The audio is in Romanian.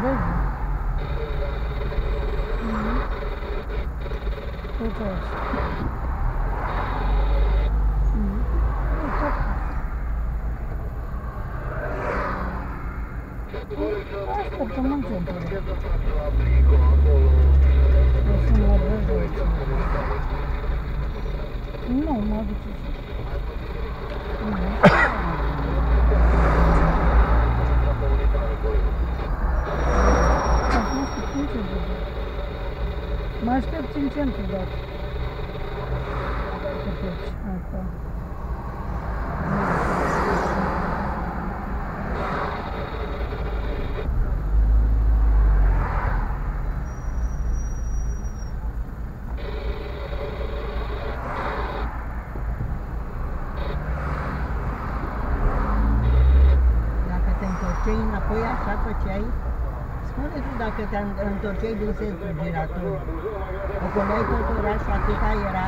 되지? 응. 그렇죠. 응. Просто помоги. Если мы Ну, может, еще. Pleci, asta. Dacă te întorceai înapoi, așa făceai? Spune tu dacă te întorceai din sensul girator. Ocoleai tot orașul, atâta era